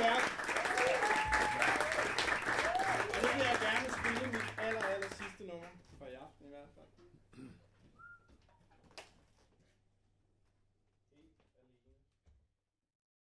stærk. Og nu vil jeg gerne spille mit aller, aller sidste nummer for i aften i hvert fald.